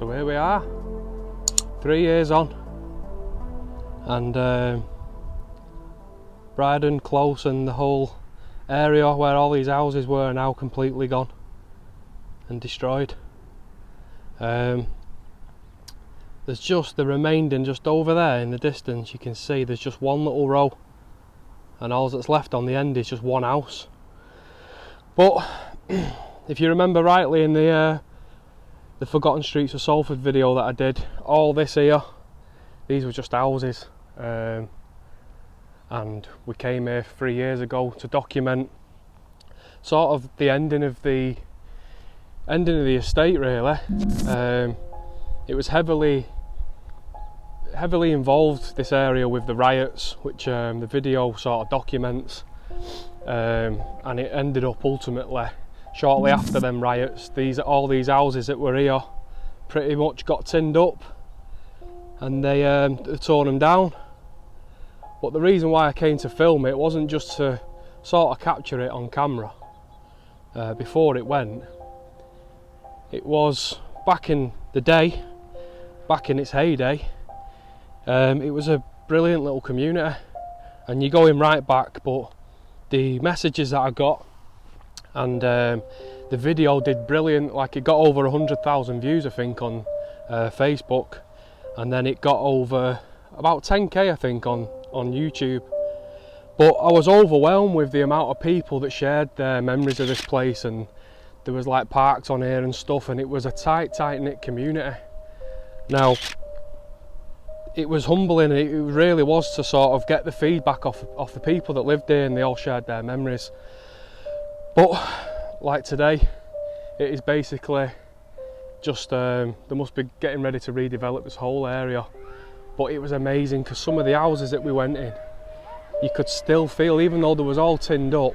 So here we are, three years on, and um, Bryden Close and the whole area where all these houses were are now completely gone and destroyed. Um, there's just the remaining just over there in the distance you can see there's just one little row. And all that's left on the end is just one house. But if you remember rightly in the uh, the Forgotten Streets of Salford video that I did, all this here, these were just houses. Um, and we came here three years ago to document sort of the ending of the ending of the estate really. Um, it was heavily heavily involved this area with the riots which um, the video sort of documents um, and it ended up ultimately shortly after them riots these all these houses that were here pretty much got tinned up and they um, torn them down. But the reason why I came to film it wasn't just to sort of capture it on camera uh, before it went. It was back in the day back in its heyday um, it was a brilliant little community and you're going right back but the messages that I got and um, the video did brilliant. Like it got over 100,000 views I think on uh, Facebook. And then it got over about 10k I think on on YouTube. But I was overwhelmed with the amount of people that shared their memories of this place. And there was like parks on here and stuff. And it was a tight tight knit community. Now it was humbling. It really was to sort of get the feedback off off the people that lived there and they all shared their memories but like today it is basically just um, they must be getting ready to redevelop this whole area. But it was amazing because some of the houses that we went in you could still feel even though there was all tinned up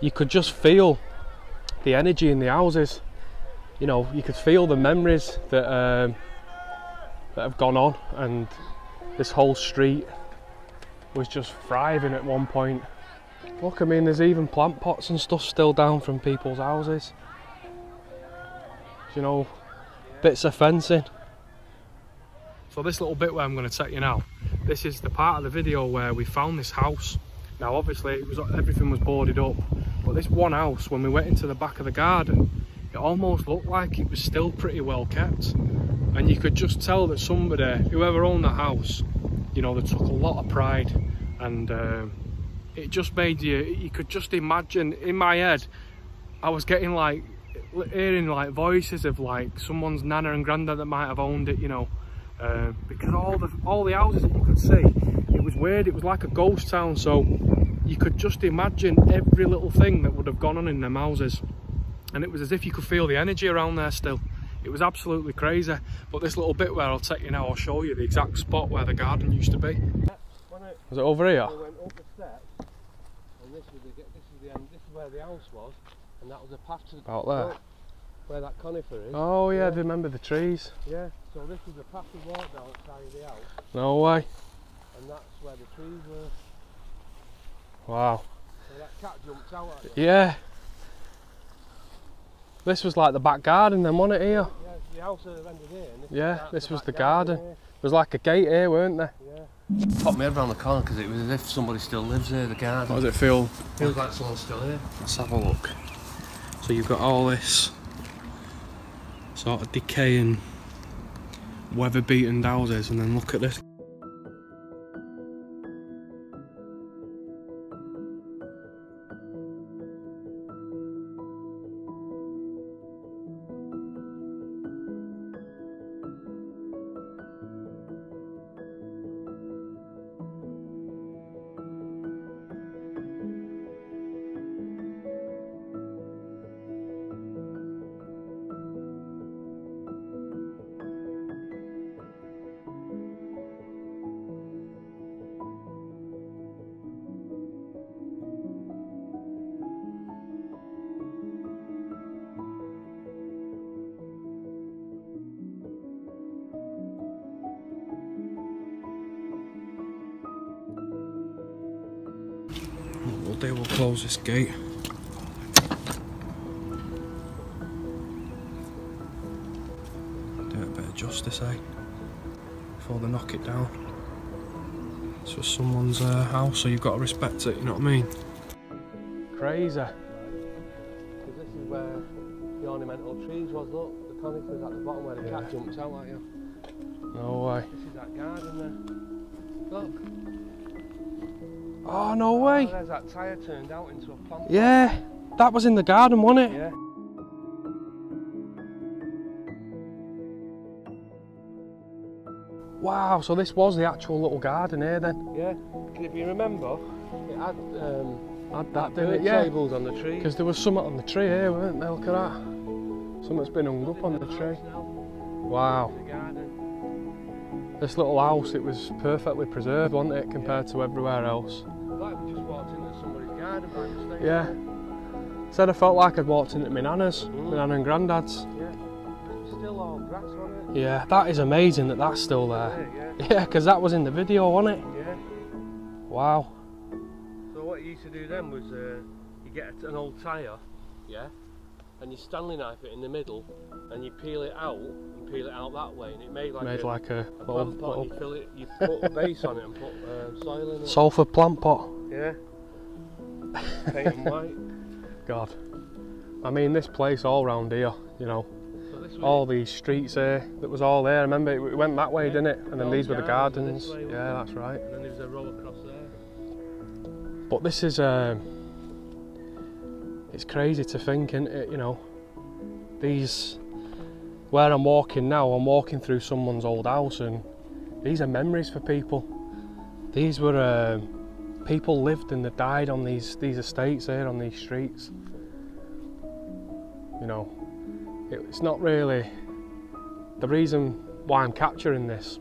you could just feel the energy in the houses. You know you could feel the memories that um, that have gone on and this whole street was just thriving at one point Look, I mean, there's even plant pots and stuff still down from people's houses. You know, bits of fencing. So this little bit where I'm going to take you now, this is the part of the video where we found this house. Now, obviously, it was everything was boarded up, but this one house, when we went into the back of the garden, it almost looked like it was still pretty well kept. And you could just tell that somebody, whoever owned the house, you know, they took a lot of pride and um, it just made you you could just imagine in my head I was getting like hearing like voices of like someone's nana and granddad that might have owned it you know uh, because all the all the houses that you could see it was weird it was like a ghost town so you could just imagine every little thing that would have gone on in them houses. And it was as if you could feel the energy around there still. It was absolutely crazy. But this little bit where I'll take you now I'll show you the exact spot where the garden used to be. Is it over here? where the house was, and that was a path to out there. where that conifer is. Oh yeah, yeah. I remember the trees. Yeah. So this is the path we walked down outside of the house, No way. and that's where the trees were. Wow. So that cat jumped out at you. Yeah. This was like the back garden then, wasn't it here? Yeah, the house ended here. And this Yeah, this was the garden. here. There was like a gate here, weren't there? Yeah. Popped my head round the corner because it was as if somebody still lives here, the garden. How does it feel? Feels like someone's still here. Let's have a look. So you've got all this sort of decaying, weather-beaten houses, and then look at this. This gate. Do it a bit of justice, eh? Before they knock it down. It's just someone's uh, house, so you've got to respect it, you know what I mean? Crazy. Because this is where the ornamental trees was, look. The conifers at the bottom where the Yeah. cat jumped out at you. No way. This is that garden there. Look. Oh, no way. Oh, there's that tyre turned out into a plant. Yeah, that was in the garden, wasn't it? Yeah. Wow, so this was the actual little garden here then. Yeah. if you remember, it had um, Had that, didn't it? Yeah. tables on the trees. Because there was something on the tree here, weren't there? Look at that. Something's been hung up on the tree. Wow. The. This little house, it was perfectly preserved, wasn't it, compared to everywhere else? Yeah. Said I felt like I'd walked into my nana's, Mm. my nana and granddad's. Yeah. Still all grass on it. Yeah, that is amazing that that's still there. Yeah, Yeah, because that was in the video, wasn't it? yeah. Wow. So what you used to do then was uh, you get an old tyre, yeah, and you Stanley knife it in the middle, and you peel it out and peel it out that way, and it made like Made a, like a a little, plant pot. little you fill it, you put a base on it and put uh, soil in it. Salford plant pot. yeah. Paint 'em white. God. I mean, this place all round here, you know, So this was all these streets here, that was all there. I Remember, it went that way, Yeah. didn't it? And then All these were the gardens gardens. were this way, Yeah, that's right. and then there was a row across there. But this is, um, it's crazy to think, is it? You know, these, where I'm walking now, I'm walking through someone's old house, and these are memories for people. These were um, people lived and they died on these these estates here on these streets. You know, it, it's not really the reason why I'm capturing this.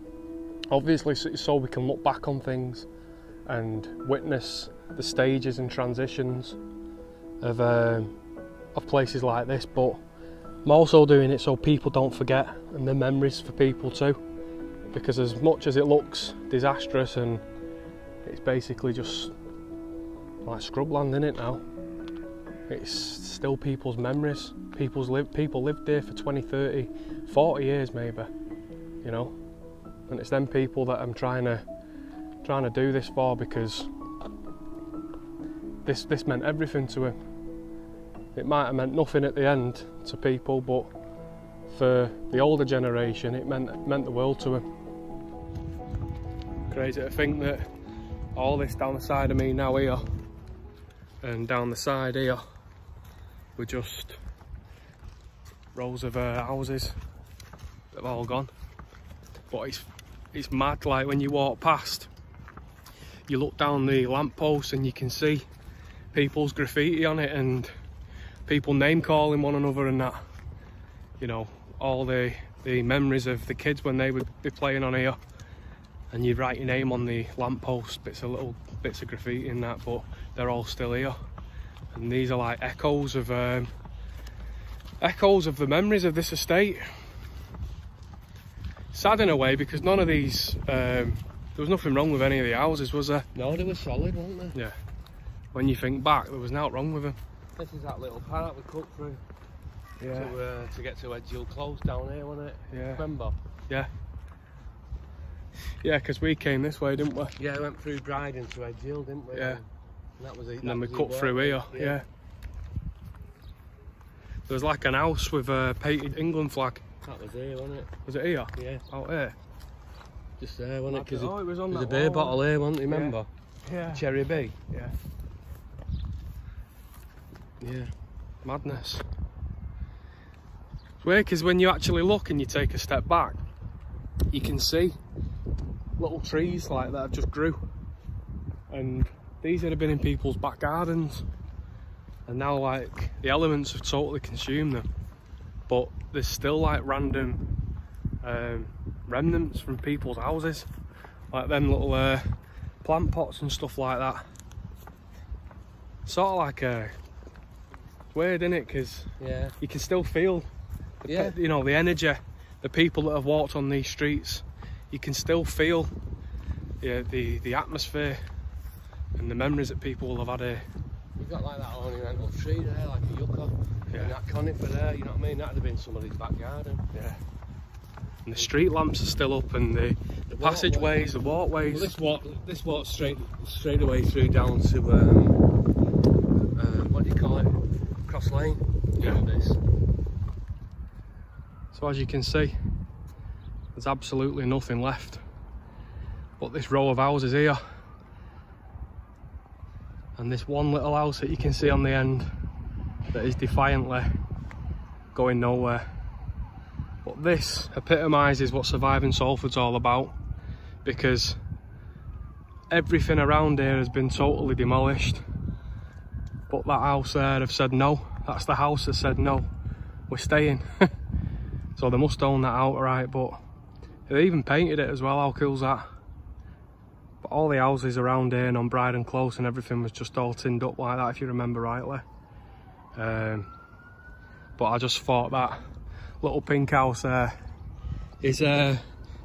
Obviously, so- we can look back on things and witness the stages and transitions of um, of places like this. But I'm also doing it so people don't forget and the memories for people too. Because as much as it looks disastrous and it's basically just like scrubland in it now, it's still people's memories. People's live people lived there for 20, 30, 40 years maybe, you know. And it's them people that I'm trying to trying to do this for because this this meant everything to him. It might have meant nothing at the end to people, but for the older generation, it meant meant the world to him. Crazy to think that all this down the side of me now here, and down the side here, were just rows of uh, houses that have all gone. But it's it's mad. Like when you walk past, you look down the lamppost and you can see people's graffiti on it and people name calling one another and that. You know, all the the memories of the kids when they would be playing on here. And you write your name on the lamppost, bits of little bits of graffiti in that, but they're all still here. And these are like echoes of um, echoes of the memories of this estate. sad in a way because none of these, um, there was nothing wrong with any of the houses, was there? No, they were solid, weren't they? Yeah. When you think back, there was nothing wrong with them. This is that little part we cut through Yeah. to, uh, to get to Edge Hill Close down here, wasn't it? Yeah. Remember? Yeah, because we came this way, didn't we? Yeah, we went through Bryden to Edge Hill, didn't we? Yeah. And that was it. And then we cut through here. Yeah. There was like an house with a painted England flag. That was here, wasn't it? Was it here? Yeah. Out here? Just there, wasn't it? Because oh, it was on there's a beer wall. bottle here, wasn't it? Remember? Yeah. Cherry B. Yeah. Yeah. Madness. It's weird because when you actually look and you take a step back, you can see little trees like that just grew. And these would have been in people's back gardens. And now like the elements have totally consumed them. But there's still like random um, remnants from people's houses. Like them little uh, plant pots and stuff like that. Sort of like a weird, isn't it? Because Yeah. you can still feel, the, Yeah. you know, the energy, the people that have walked on these streets. You can still feel the the, the atmosphere and the memories that people will have had here. You've got like that ornamental tree there, like a yucca. Yeah. And that conifer there, you know what I mean? That'd have been somebody's back garden. Yeah. And the street lamps are still up, and the, the walkway. passageways, the Well, walkways. this walk, this walk straight, straight away through down to um, uh, what do you call it? Cross Lane. Yeah. This. So as you can see, there's absolutely nothing left. But this row of houses here, and this one little house that you can see on the end, that is defiantly going nowhere. But this epitomises what surviving Salford's all about, because everything around here has been totally demolished. But that house there have said no. That's the house that said no. We're staying. So they must own that outright, but they even painted it as well, how cool's that? But all the houses around here and on Bryden Close and everything was just all tinned up like that, if you remember rightly. Um, but I just thought that little pink house there is uh,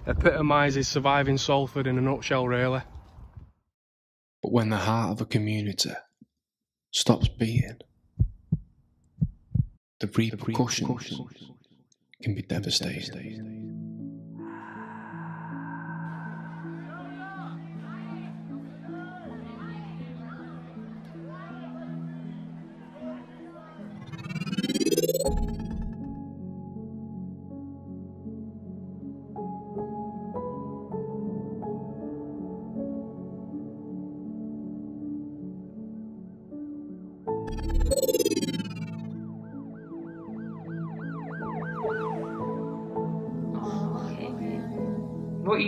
epitomises surviving Salford in a nutshell, really. But when the heart of a community stops beating, the repercussions can be devastating.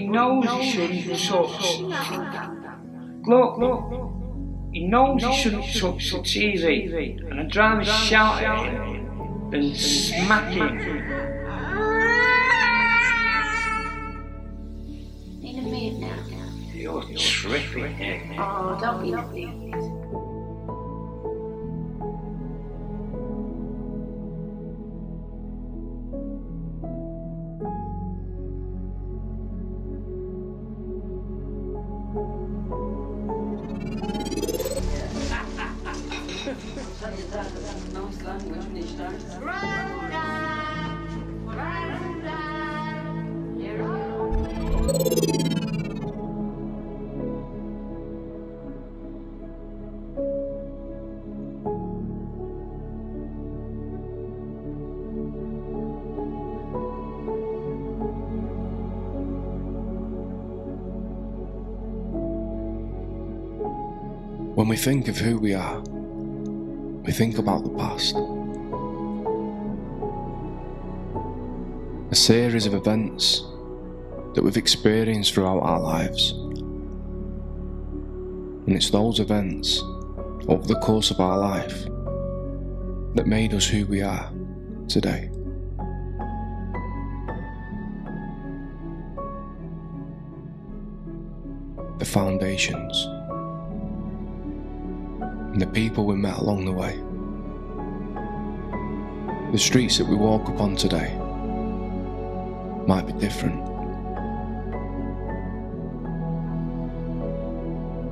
But he knows he shouldn't touch. Look, look. He knows he shouldn't touch the TV. And I'd rather shout at him than smack him. In a minute. You're terrific, Nick. Oh, don't be think of who we are, we think about the past. A series of events that we've experienced throughout our lives. And it's those events over the course of our life that made us who we are today. The foundations and the people we met along the way. The streets that we walk upon today might be different,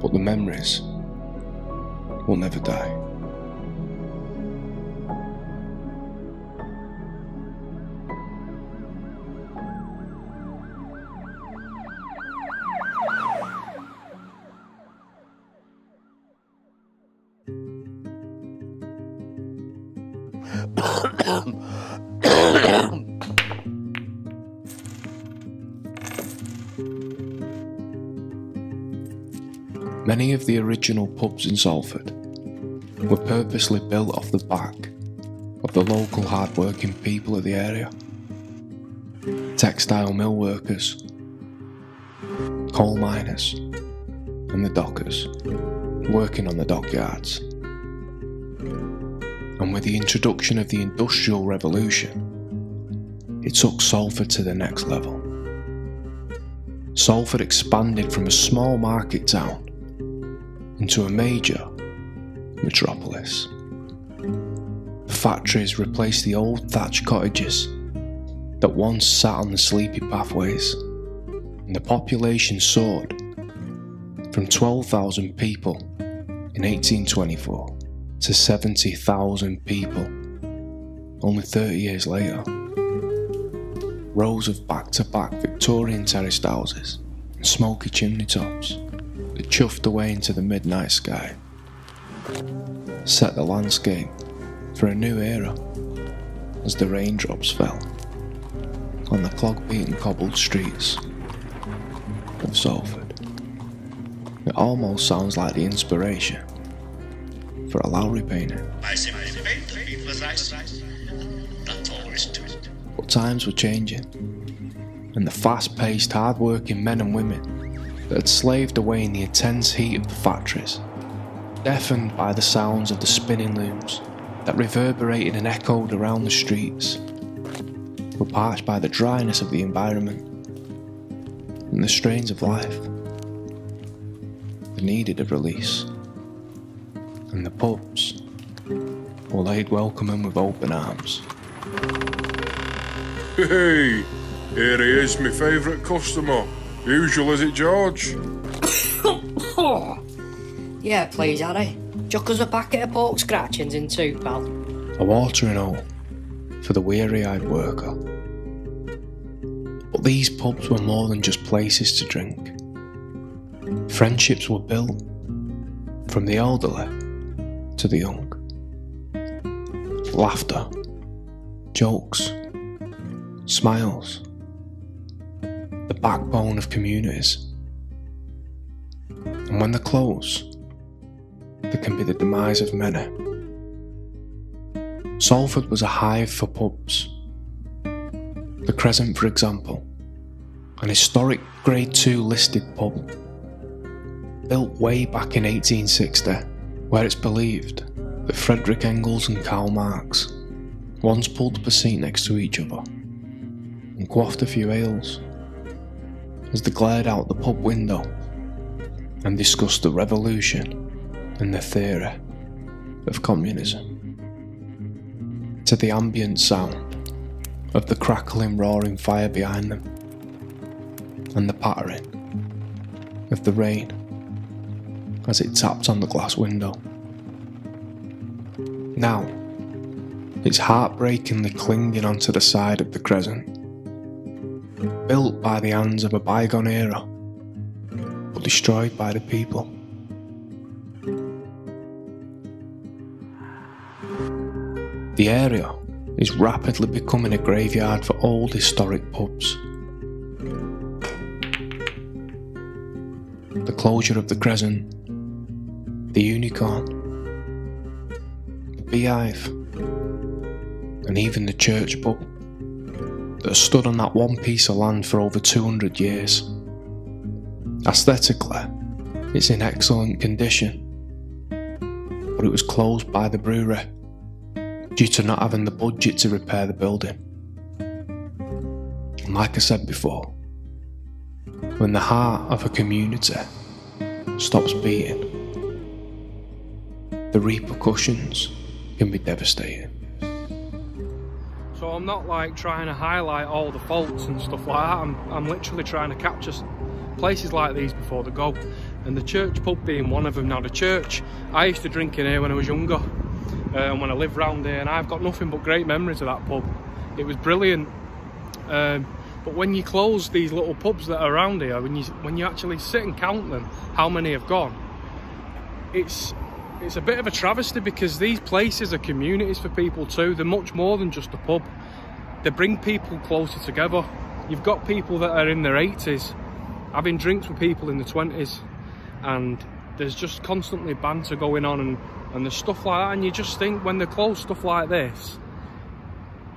but the memories will never die. Pubs in Salford were purposely built off the back of the local hard-working people of the area. Textile mill workers, coal miners, and the dockers working on the dockyards. And with the introduction of the Industrial Revolution, it took Salford to the next level. Salford expanded from a small market town into a major metropolis. The factories replaced the old thatched cottages that once sat on the sleepy pathways, and the population soared from 12,000 people in 1824 to 70,000 people only 30 years later. Rows of back to back Victorian terraced houses and smoky chimney tops that chuffed away into the midnight sky set the landscape for a new era as the raindrops fell on the clog beaten cobbled streets of Salford. It almost sounds like the inspiration for a Lowry painting. I simply paint the people as I see. That's all there is to it. But times were changing, and the fast paced, hard working men and women that had slaved away in the intense heat of the factories, deafened by the sounds of the spinning looms that reverberated and echoed around the streets, were parched by the dryness of the environment and the strains of life. They needed a release, and the pubs were laid welcoming with open arms. Hey, here he is, my favourite customer. Usual, is it, George? Yeah, please, Harry. Chuck us a packet of pork scratchings in two, pal. a water and hole for the weary eyed worker. But these pubs were more than just places to drink. Friendships were built from the elderly to the young. Laughter, jokes, smiles, the backbone of communities. And when they close, there can be the demise of many. Salford was a hive for pubs. The Crescent, for example, an historic Grade 2 listed pub, built way back in 1860, where it's believed that Frederick Engels and Karl Marx once pulled up a seat next to each other and quaffed a few ales as they glared out the pub window and discussed the revolution and the theory of communism. To the ambient sound of the crackling, roaring fire behind them and the pattering of the rain as it tapped on the glass window. Now, it's heartbreakingly clinging onto the side of the crescent, built by the hands of a bygone era, but destroyed by the people. The area is rapidly becoming a graveyard for old historic pubs. The closure of the Crescent, the Unicorn, the Beehive, and even the church pub that has stood on that one piece of land for over 200 years. Aesthetically, it's in excellent condition, but it was closed by the brewery due to not having the budget to repair the building. And like I said before, when the heart of a community stops beating, the repercussions can be devastating. I'm not like trying to highlight all the faults and stuff like that. I'm, I'm literally trying to capture places like these before they go. and the church pub being one of them. Now the church, I used to drink in here when I was younger, and when I lived round here, and I've got nothing but great memories of that pub. It was brilliant. Um, but when you close these little pubs that are around here, when you when you actually sit and count them, how many have gone, it's it's a bit of a travesty because these places are communities for people too. They're much more than just a pub. They bring people closer together. You've got people that are in their 80s having drinks with people in the 20s and there's just constantly banter going on and, and there's stuff like that and you just think when they close stuff like this,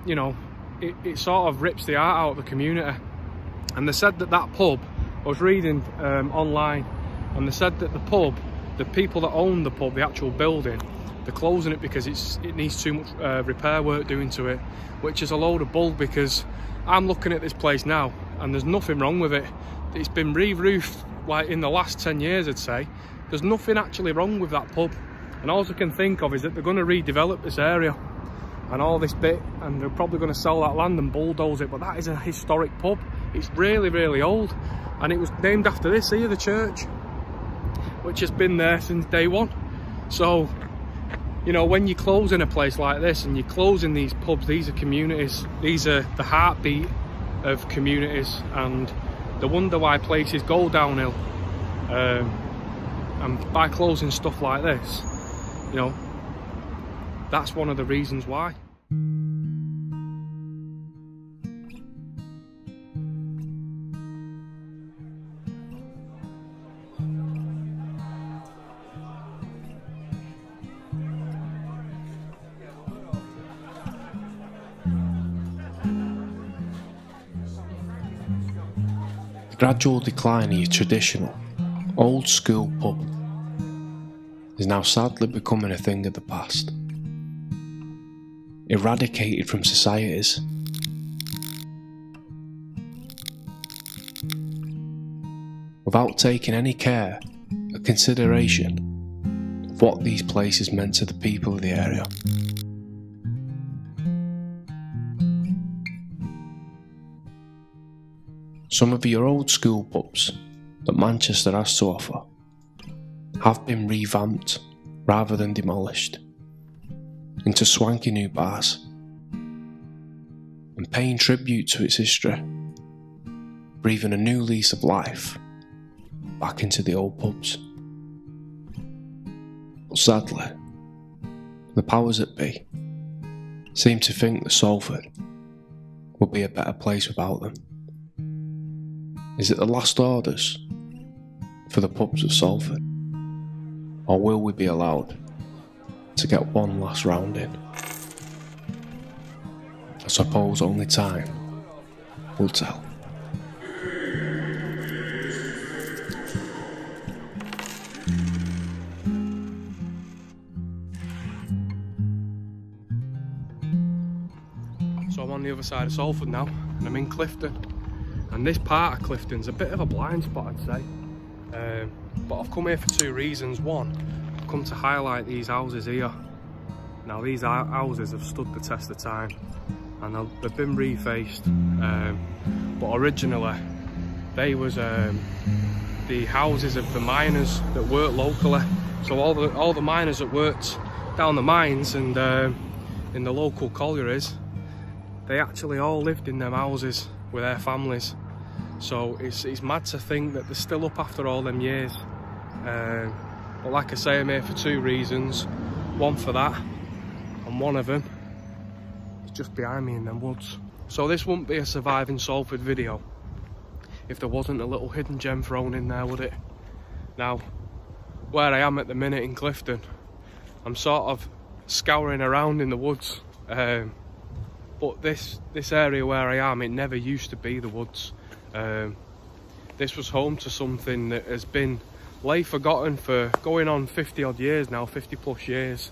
you know, it, it sort of rips the art out of the community. And they said that that pub, I was reading um, online, and they said that the pub the people that own the pub, the actual building, they're closing it because it's it needs too much uh, repair work doing to it, which is a load of bull because I'm looking at this place now and there's nothing wrong with it. It's been re-roofed like in the last 10 years, I'd say. There's nothing actually wrong with that pub. And all I can think of is that they're going to redevelop this area and all this bit and they're probably going to sell that land and bulldoze it. But that is a historic pub. It's really, really old. And it was named after this here, the church which has been there since day one. So, you know, when you close in a place like this and you close in these pubs, these are communities, these are the heartbeat of communities and the wonder why places go downhill. Um, and by closing stuff like this, you know, that's one of the reasons why. Gradual decline of your traditional, old school pub is now sadly becoming a thing of the past. Eradicated from societies. Without taking any care or consideration of what these places meant to the people of the area. Some of your old school pubs that Manchester has to offer have been revamped rather than demolished into swanky new bars and paying tribute to its history, breathing a new lease of life back into the old pubs. But sadly, the powers that be seem to think that Salford would be a better place without them. Is it the last orders for the pubs of Salford? Or will we be allowed to get one last round in? I suppose only time will tell. So I'm on the other side of Salford now, and I'm in Clifton. And this part of Clifton's a bit of a blind spot, I'd say. Um, but I've come here for two reasons. One, I've come to highlight these houses here. Now these houses have stood the test of time and they've been refaced. Um, but originally, they was um, the houses of the miners that worked locally. So all the all the miners that worked down the mines and um, in the local collieries, they actually all lived in them houses with their families. So it's, it's mad to think that they're still up after all them years. Uh, but like I say, I'm here for two reasons. One for that, and one of them is just behind me in them woods. So this wouldn't be a surviving Salford video if there wasn't a little hidden gem thrown in there, would it? Now, where I am at the minute in Clifton, I'm sort of scouring around in the woods. Um, but this this area where I am it never used to be the woods um, this was home to something that has been lay forgotten for going on 50 odd years now 50 plus years.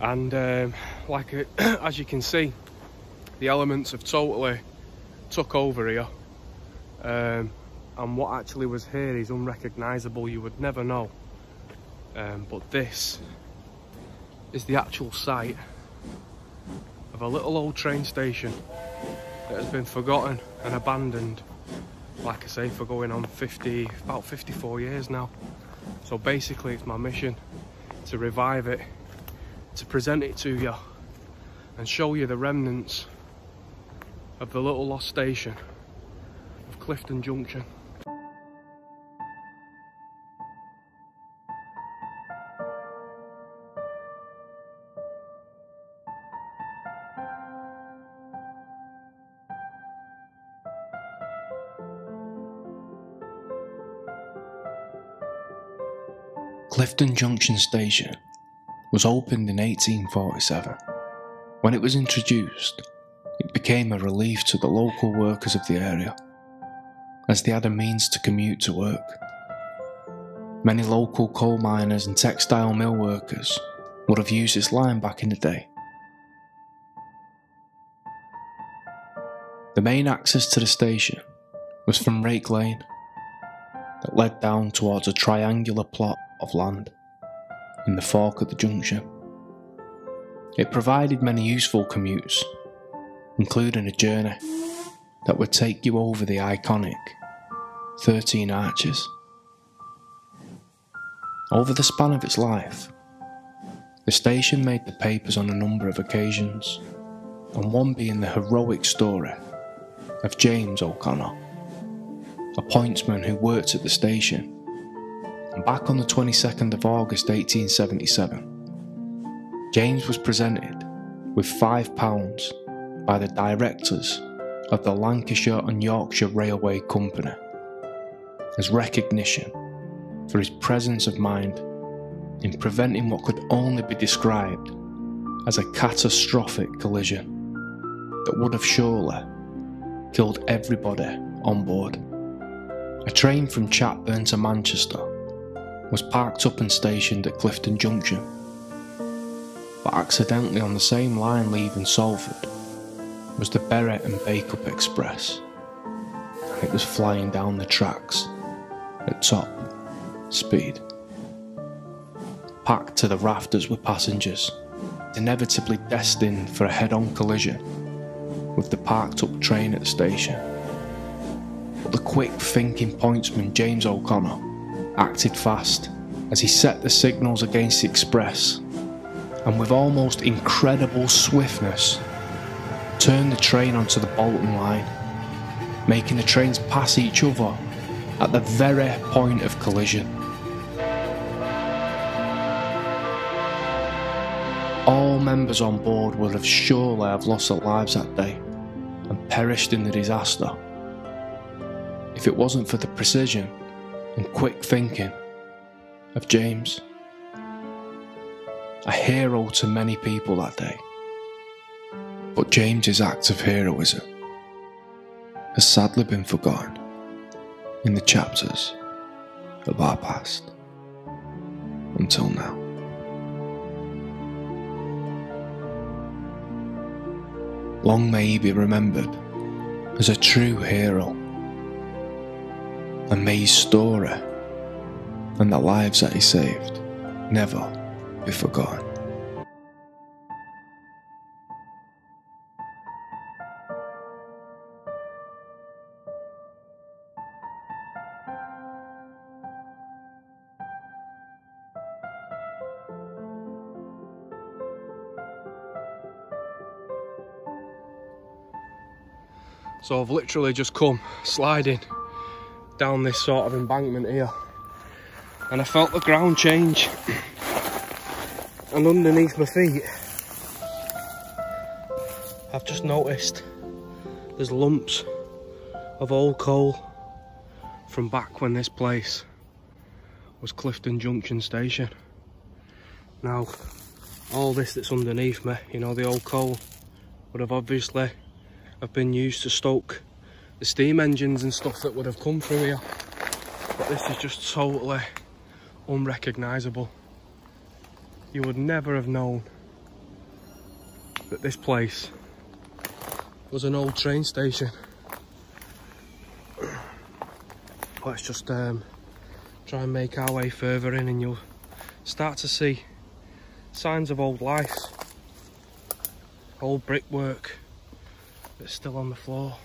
And um, like as you can see the elements have totally took over here. Um, and what actually was here is unrecognizable you would never know. Um, but this is the actual site of a little old train station that has been forgotten and abandoned like I say, for going on 50, about 54 years now. So basically, it's my mission to revive it, to present it to you, and show you the remnants of the little lost station of Clifton Junction. Clifton Junction Station was opened in 1847. When it was introduced, it became a relief to the local workers of the area, as they had a means to commute to work. Many local coal miners and textile mill workers would have used this line back in the day. The main access to the station was from Rake Lane, that led down towards a triangular plot of land in the fork of the junction. It provided many useful commutes, including a journey that would take you over the iconic 13 Arches. Over the span of its life, the station made the papers on a number of occasions, and one being the heroic story of James O'Connor, a pointsman who worked at the station and back on the 22nd of August 1877, James was presented with £5 by the directors of the Lancashire and Yorkshire Railway Company as recognition for his presence of mind in preventing what could only be described as a catastrophic collision that would have surely killed everybody on board. A train from Chatburn to Manchester was parked up and stationed at Clifton Junction, but accidentally on the same line leaving Salford was the Berwick and Bacup Express, and it was flying down the tracks at top speed. Packed to the rafters with passengers, inevitably destined for a head on collision with the parked up train at the station. But the quick thinking pointsman James O'Connor acted fast as he set the signals against the express and with almost incredible swiftness turned the train onto the Bolton line, making the trains pass each other at the very point of collision. All members on board would have surely have lost their lives that day and perished in the disaster if it wasn't for the precision and quick thinking of James. A hero to many people that day. But James's act of heroism has sadly been forgotten in the chapters of our past until now. Long may he be remembered as a true hero may his story and the lives that he saved never be forgotten. So I've literally just come sliding down this sort of embankment here and I felt the ground change and underneath my feet I've just noticed there's lumps of old coal from back when this place was Clifton Junction Station. Now all this that's underneath me, you know the old coal would have obviously have been used to stoke the steam engines and stuff that would have come through here. But this is just totally unrecognisable. You would never have known that this place was an old train station. Let's just um, try and make our way further in and you'll start to see signs of old life. Old brickwork that's still on the floor.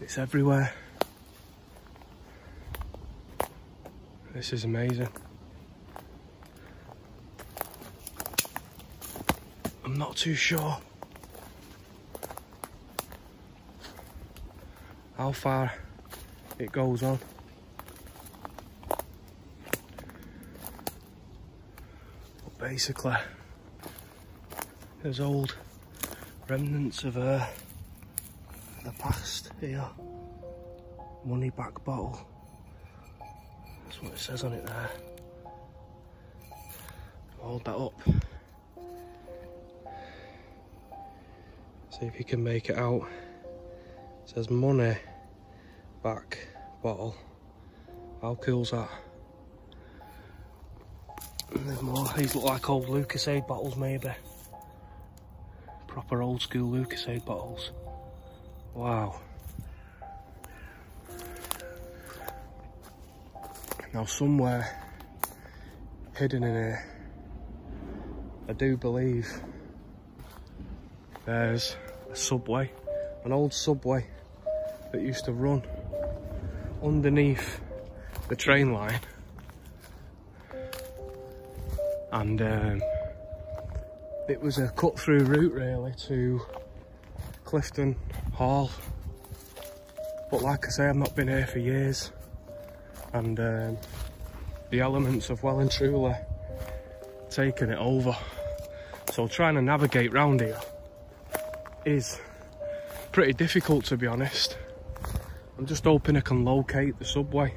It's everywhere. This is amazing. I'm not too sure how far it goes on. But basically, there's old remnants of uh, the past here. Money back bottle. That's what it says on it there. Hold that up. See if you can make it out. It says money back bottle. How cool's that? And there's more. These look like old Lucozade bottles, maybe. Proper old school Lucozade bottles. Wow. Now somewhere hidden in here, I do believe there's a subway, an old subway that used to run underneath the train line. And um, it was a cut through route really to Clifton Hall. But like I say, I've not been here for years. And um, the elements have well and truly taken it over. So trying to navigate round here is pretty difficult to be honest. I'm just hoping I can locate the subway.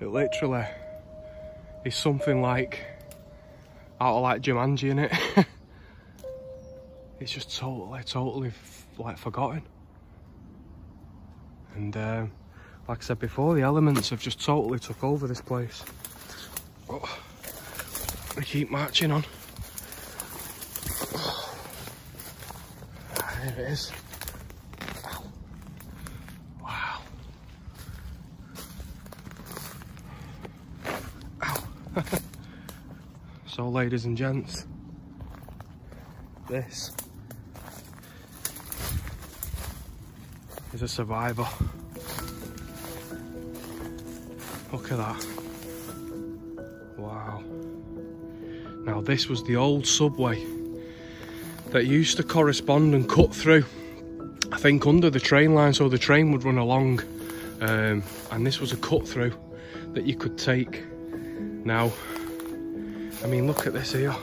It literally is something like out of like Jumanji in it. it's just totally, totally like forgotten. And um, like I said before, the elements have just totally took over this place. Oh, we keep marching on. There it is. Wow. Ow. so, ladies and gents, this is a survivor. Look at that. Wow. Now, this was the old subway that used to correspond and cut through, I think, under the train line, so the train would run along. Um, and this was a cut through that you could take. Now, I mean, look at this here.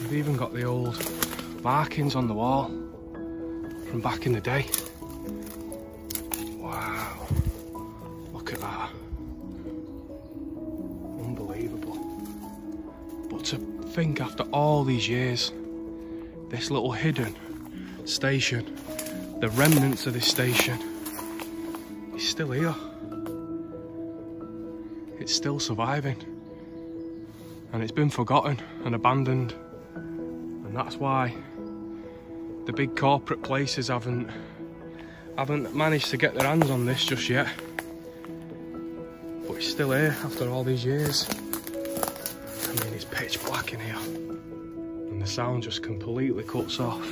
We've even got the old markings on the wall from back in the day. Wow. Look at that. Unbelievable. But to think after all these years, this little hidden station, the remnants of this station, is still here. It's still surviving. And it's been forgotten and abandoned. And that's why the big corporate places haven't haven't managed to get their hands on this just yet. But it's still here after all these years. I mean, it's pitch black in here. And the sound just completely cuts off.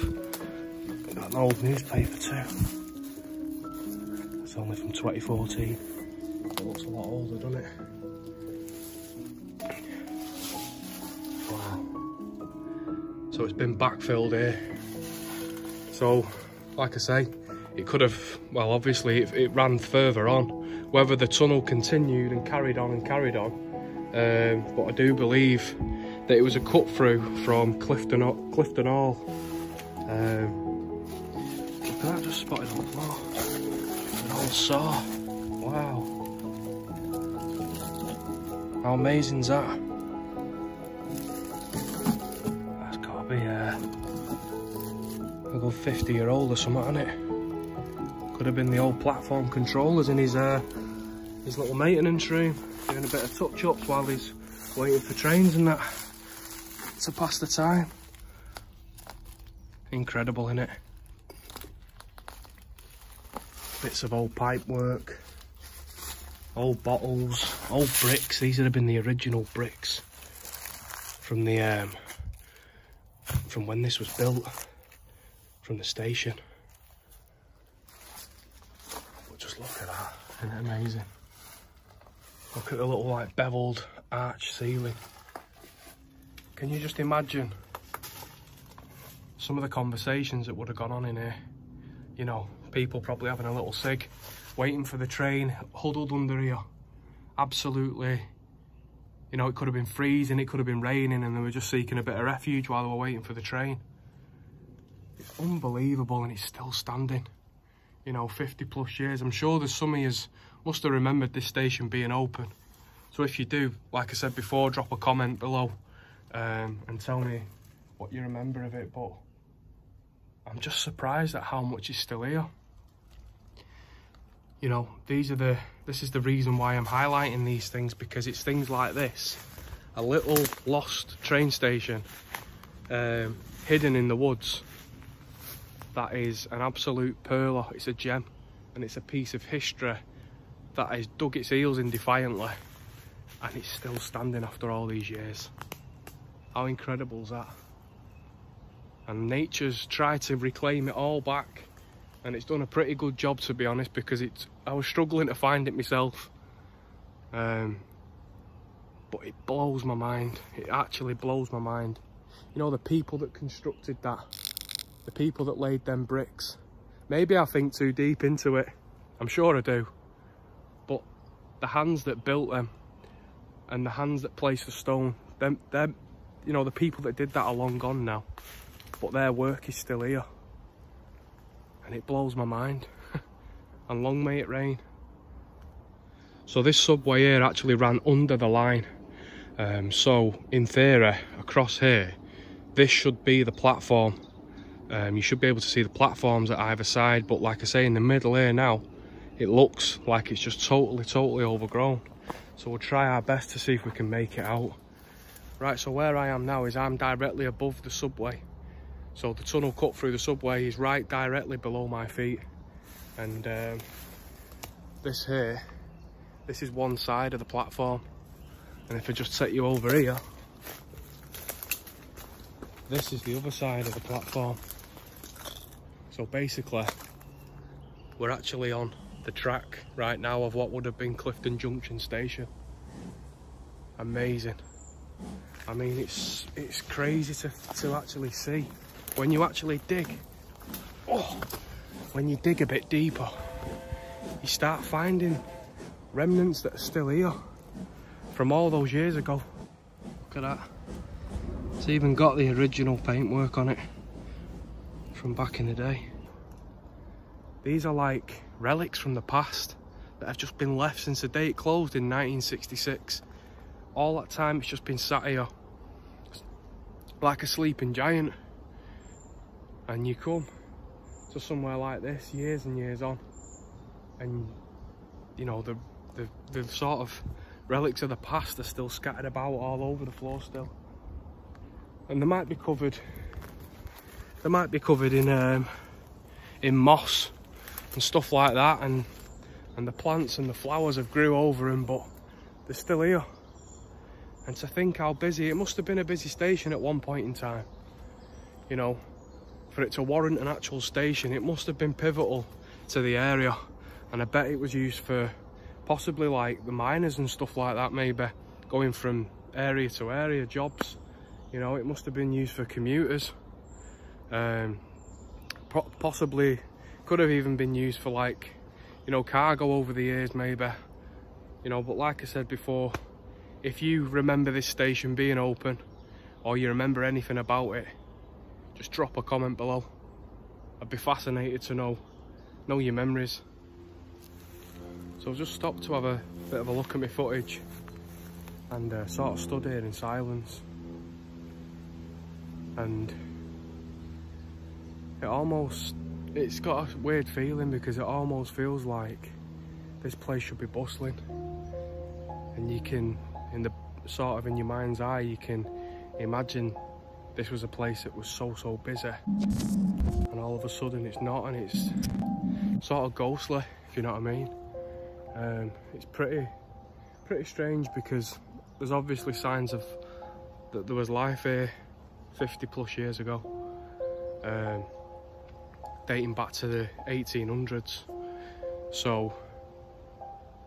Got an old newspaper too. It's only from 2014. It looks a lot older, doesn't it? Wow. So it's been backfilled here. So, like I say, it could have, well, obviously it, it ran further on. Whether the tunnel continued and carried on and carried on, um, but I do believe that it was a cut through from Clifton, Clifton Hall. Um, look at that, just spotted on the floor. An old saw. Wow. How amazing is that? A good 50 year old or something, hasn't it? Could have been the old platform controllers in his uh, his little maintenance room, doing a bit of touch ups while he's waiting for trains and that to pass the time. Incredible, innit? Bits of old pipe work, old bottles, old bricks. These would have been the original bricks from the um, from when this was built, from the station. Just look at that, isn't it amazing? Look at the little like beveled arch ceiling. Can you just imagine some of the conversations that would have gone on in here? You know, people probably having a little cig, waiting for the train, huddled under here. Absolutely, you know, it could have been freezing, it could have been raining, and they were just seeking a bit of refuge while they were waiting for the train. It's unbelievable, and it's still standing. You know, 50 plus years. I'm sure there's some of you must have remembered this station being open. So if you do, like I said before, drop a comment below um, and tell me what you remember of it. But I'm just surprised at how much is still here. You know, these are the, this is the reason why I'm highlighting these things because it's things like this. A little lost train station um, hidden in the woods. That is an absolute pearl. It's a gem and it's a piece of history that has dug its heels in defiantly and it's still standing after all these years. How incredible is that? And nature's tried to reclaim it all back and it's done a pretty good job to be honest because it's I was struggling to find it myself um, but it blows my mind it actually blows my mind you know the people that constructed that the people that laid them bricks. Maybe I think too deep into it. I'm sure I do. But the hands that built them and the hands that placed the stone them them you know the people that did that are long gone now. But their work is still here. And it blows my mind. And long may it rain. So this subway here actually ran under the line. Um, so in theory across here this should be the platform um, you should be able to see the platforms at either side but like I say in the middle here now it looks like it's just totally totally overgrown so we'll try our best to see if we can make it out right so where I am now is I'm directly above the subway so the tunnel cut through the subway is right directly below my feet. And um, this here, this is one side of the platform. And if I just set you over here, this is the other side of the platform. So basically, we're actually on the track right now of what would have been Clifton Junction Station. Amazing. I mean, it's it's crazy to, to actually see when you actually dig, oh, when you dig a bit deeper, you start finding remnants that are still here from all those years ago. Look at that. It's even got the original paintwork on it from back in the day. These are like relics from the past that have just been left since the day it closed in 1966. All that time it's just been sat here like a sleeping giant and you come to somewhere like this years and years on and you know the, the the sort of relics of the past are still scattered about all over the floor still and they might be covered they might be covered in um, in moss and stuff like that and and the plants and the flowers have grew over them but they're still here. And to think how busy it must have been a busy station at one point in time you know. For it to warrant an actual station it must have been pivotal to the area and I bet it was used for possibly like the miners and stuff like that maybe going from area to area jobs. You know it must have been used for commuters um, possibly could have even been used for like you know cargo over the years maybe you know but like I said before if you remember this station being open or you remember anything about it just drop a comment below. I'd be fascinated to know, know your memories. So I've just stopped to have a bit of a look at my footage and uh, sort of stood here in silence. And it almost, it's got a weird feeling because it almost feels like this place should be bustling. And you can, in the sort of in your mind's eye, you can imagine this was a place that was so so busy. And all of a sudden it's not and it's sort of ghostly if you know what I mean. Um, it's pretty pretty strange because there's obviously signs of that there was life here 50 plus years ago. Um, dating back to the 1800s so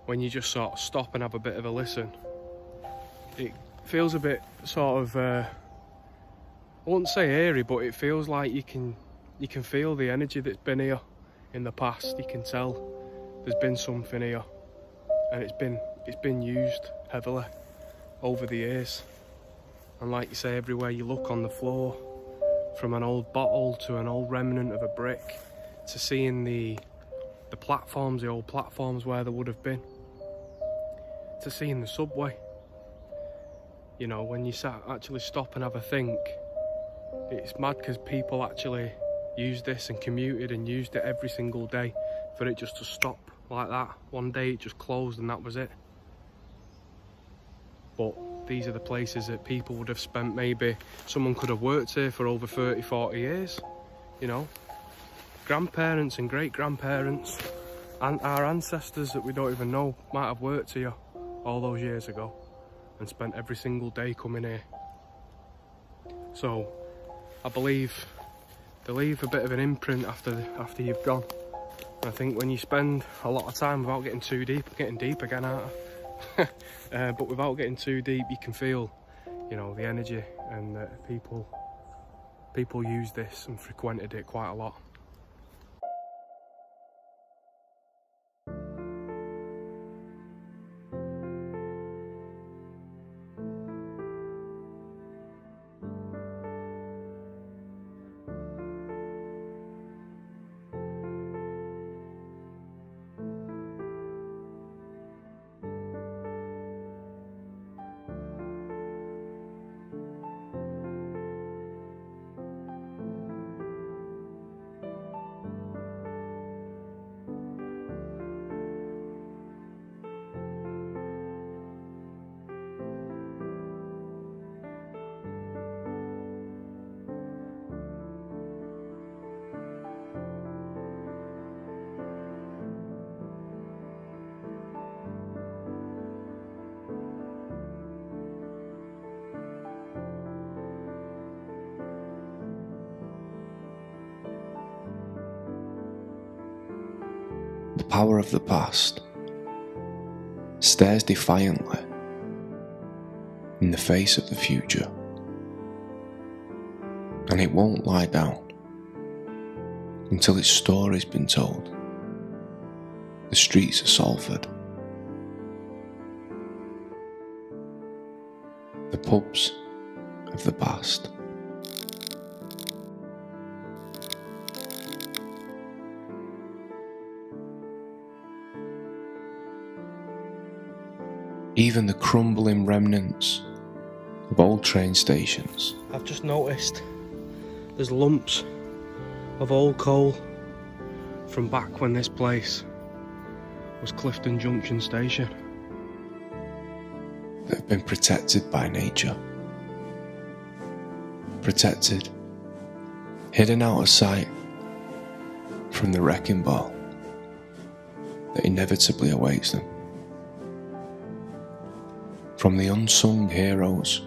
when you just sort of stop and have a bit of a listen. It feels a bit sort of uh, I wouldn't say eerie, but it feels like you can you can feel the energy that's been here in the past. You can tell there's been something here, and it's been it's been used heavily over the years. And like you say, everywhere you look on the floor, from an old bottle to an old remnant of a brick, to seeing the the platforms, the old platforms where there would have been, to seeing the subway. You know, when you sat actually stop and have a think, it's mad because people actually used this and commuted and used it every single day for it just to stop like that. One day it just closed and that was it. But these are the places that people would have spent maybe, someone could have worked here for over 30, 40 years, you know. Grandparents and great grandparents and our ancestors that we don't even know might have worked here all those years ago and spent every single day coming here. So I believe they leave a bit of an imprint after after you've gone. And I think when you spend a lot of time without getting too deep, getting deep again, aren't I? uh, but without getting too deep, you can feel, you know, the energy and people people use this and frequented it quite a lot. Power of the past stares defiantly in the face of the future, and it won't lie down until its story's been told. The streets of Salford, the pubs of the past. Even the crumbling remnants of old train stations. I've just noticed there's lumps of old coal from back when this place was Clifton Junction Station. They've been protected by nature. Protected, hidden out of sight from the wrecking ball that inevitably awaits them. From the unsung heroes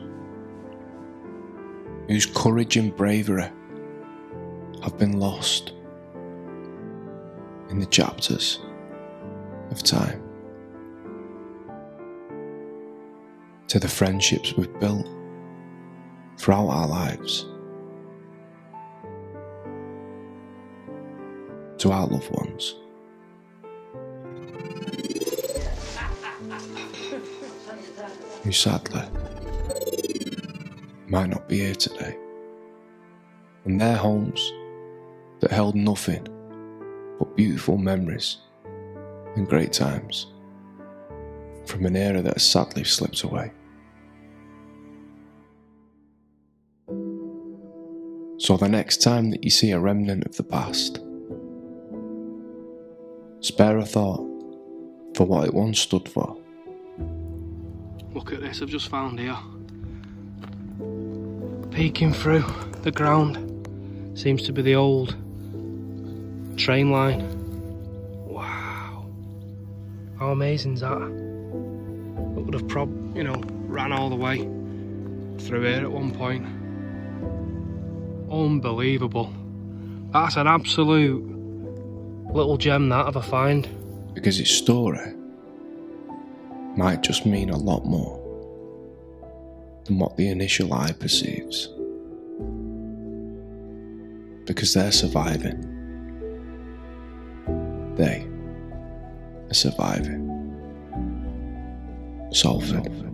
whose courage and bravery have been lost in the chapters of time. to the friendships we've built throughout our lives, to our loved ones. Who sadly might not be here today, and their homes that held nothing but beautiful memories and great times from an era that has sadly slipped away. So the next time that you see a remnant of the past, spare a thought for what it once stood for. This, I've just found here. Peeking through the ground seems to be the old train line. Wow. How amazing is that? It would have prob you know, ran all the way through here at one point. Unbelievable. That's an absolute little gem that of a find. Because its story might just mean a lot more than what the initial eye perceives. Because they're surviving. They are surviving. Salford.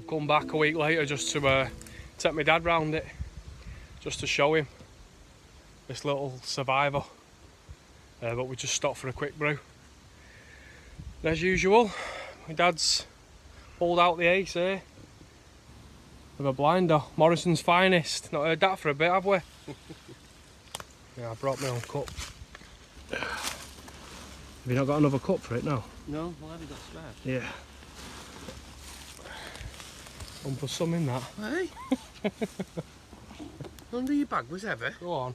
So I've come back a week later just to uh, take my dad round it, just to show him this little survivor. Uh, but we just stopped for a quick brew. And as usual, my dad's pulled out the ace here with a blinder, Morrison's finest. Not heard that for a bit, have we? yeah, I brought my own cup. Have you not got another cup for it now? No, I haven't got spare. Yeah. I'll put some in that. Hey? Under your bag was heavy. Go on.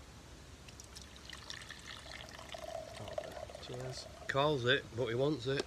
Cheers. Calls it, but he wants it.